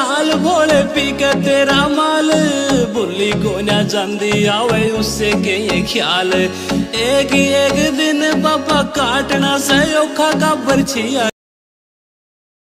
लाल भोले P के तेरा माल। बुल्ली को ना जांदी आवे उससे के ये ख्याल। एक एक दिन बाबा काटना से, औखा का बरछिया